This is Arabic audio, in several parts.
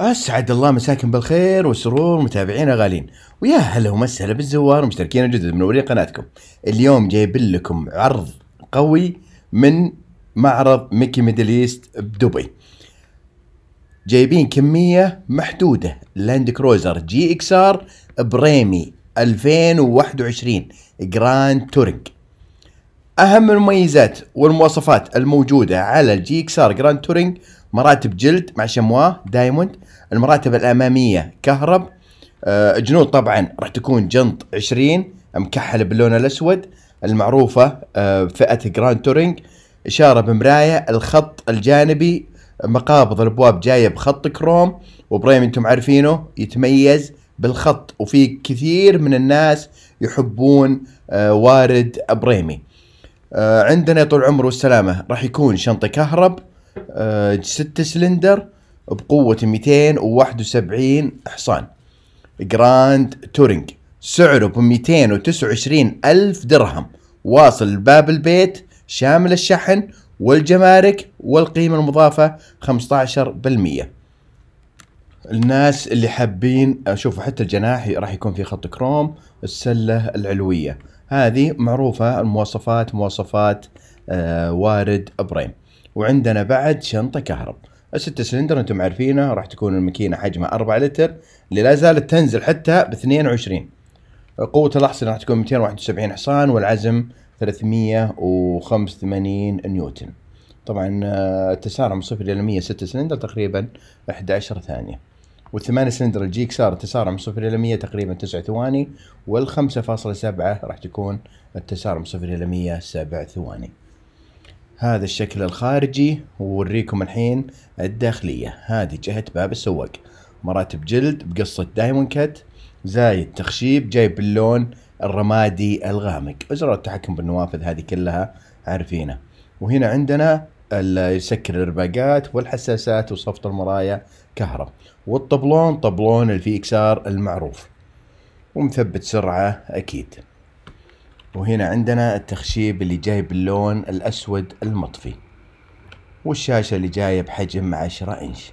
أسعد الله مساكم بالخير والسرور متابعينا غالين ويا هلا ومسهلا بالزوار ومشتركين الجدد منورين قناتكم. اليوم جايب لكم عرض قوي من معرض ميكي ميدل إيست بدبي. جايبين كمية محدودة. لاند كروزر GXR بريمي 2021 Grand Touring. أهم المميزات والمواصفات الموجودة على ال GXR Grand Touring مراتب جلد مع شمواه diamond. المراتب الأمامية كهرب. آه، جنود طبعا راح تكون جنط 20 مكحله باللون الأسود. المعروفة آه، فئة Grand Touring. إشارة بمراية الخط الجانبي مقابض الأبواب جاية بخط كروم. وبريم أنتم عارفينه يتميز بالخط. وفي كثير من الناس يحبون آه، وارد بريمي عندنا طول العمر والسلامه راح يكون شنطه كهرب. آه، ستة سلندر بقوة 271 حصان. Grand Touring. سعره ب 229 ألف درهم. واصل لباب البيت شامل الشحن والجمارك والقيمة المضافة 15% الناس اللي حابين شوفوا حتى الجناح راح يكون في خط كروم السلة العلوية. هذه معروفة المواصفات مواصفات آه وارد بريمي وعندنا بعد شنطة كهرب. الستة سلندر أنتم عارفينها راح تكون الماكينة حجمها 4 لتر اللي لا زالت تنزل حتى ب 22 قوة الأحصنة راح تكون 271 حصان والعزم 385 نيوتن. طبعا آه، التسارع من صفر إلى 100 6 سلندر تقريبا 11 ثانية. والثمانية سلندر ال GXR التسارع من صفر إلى 100 تقريبا 9 ثواني فاصلة سبعة راح تكون التسارع من صفر إلى 100 7 ثواني. هذا الشكل الخارجي ووريكم الحين الداخلية. هذه جهة باب السواق. مراتب جلد بقصة diamond cut زايد تخشيب جاي باللون الرمادي الغامق. ازرار التحكم بالنوافذ هذه كلها عارفينها وهنا عندنا يسكر الرباقات والحساسات وصفط المرايا كهرب. والطبلون طبلون الفي اكسار المعروف. ومثبت سرعة أكيد. وهنا عندنا التخشيب اللي جاي باللون الأسود المطفي. والشاشة اللي جاية بحجم عشرة إنش.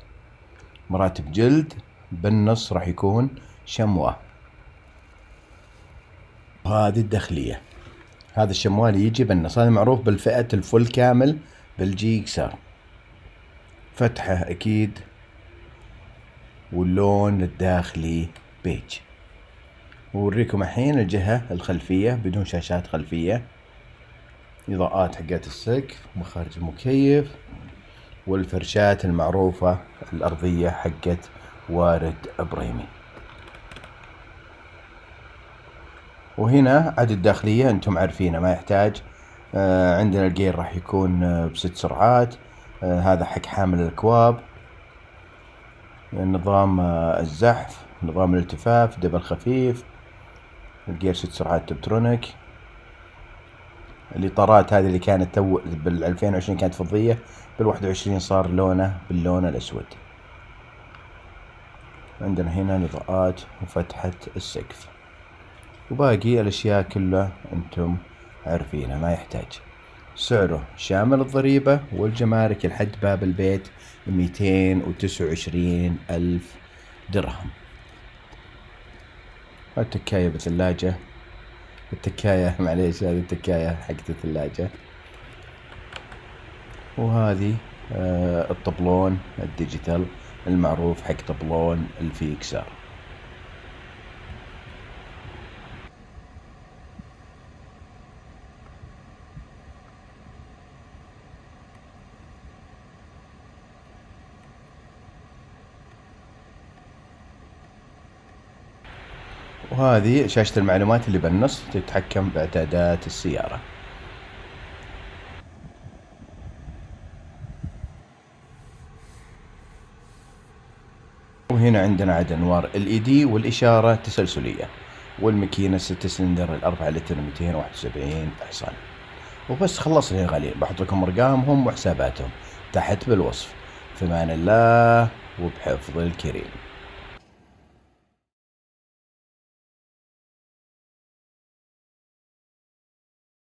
مراتب جلد بالنص راح يكون شمواه هذه الداخلية. هذا الشمواه اللي يجي بالنص. هذا معروف بالفئة ال full كامل بال GXR فتحة أكيد. واللون الداخلي بيج. ووريكم الحين الجهة الخلفية بدون شاشات خلفية. إضاءات حقات السقف مخارج المكيف والفرشات المعروفة الأرضية حقت وارد بريمي وهنا عاد الداخلية أنتم عارفينه ما يحتاج. آه عندنا الجير راح يكون آه بست سرعات. آه هذا حق حامل الأكواب. نظام الزحف نظام الالتفاف دبل خفيف. الجير ست سرعات Tiptronic الاطارات هذه اللي كانت تو بال 2020 كانت فضية بال 21 صار لونه باللون الأسود. عندنا هنا الاضاءات وفتحة السقف. وباقي الأشياء كلها أنتم عارفينها ما يحتاج. سعره شامل الضريبة والجمارك لحد باب البيت ميتين وتسعة وعشرين ألف درهم. التكاية بثلاجة التكاية معليش هذه التكاية حقت الثلاجة. وهذه آه الطبلون ال digital المعروف حق طبلون ال VXR وهذه شاشة المعلومات اللي بالنص تتحكم باعدادات السيارة. وهنا عندنا عاد أنوار ال اي دي والإشارة تسلسلية. والماكينة 6 سلندر الأربعة لتر 271 حصان. وبس خلصنا يا غاليين بحط لكم أرقامهم وحساباتهم. تحت بالوصف. في أمان الله وبحفظ الكريم.